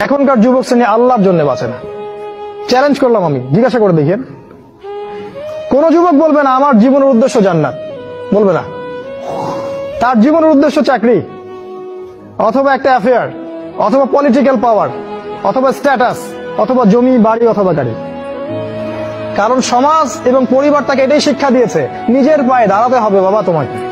এখনকার যুবক শ্রেণি আল্লাহর জন্য বাঁচে না। চ্যালেঞ্জ করলাম আমি, জিজ্ঞাসা করে দেখেন। কোন যুবক বলবে না, আমার জীবনের উদ্দেশ্য জান্নাত। বলবে না। তার জীবনের উদ্দেশ্য চাকরি, অথবা একটা অ্যাফেয়ার অথবা পলিটিক্যাল পাওয়ার অথবা স্ট্যাটাস অথবা জমি, বাড়ি, অথবা গাড়ি। কারণ সমাজ এবং পরিবার তাকে এটাই শিক্ষা দিয়েছে, নিজের পায়ে দাঁড়াতে হবে বাবা তোমাকে।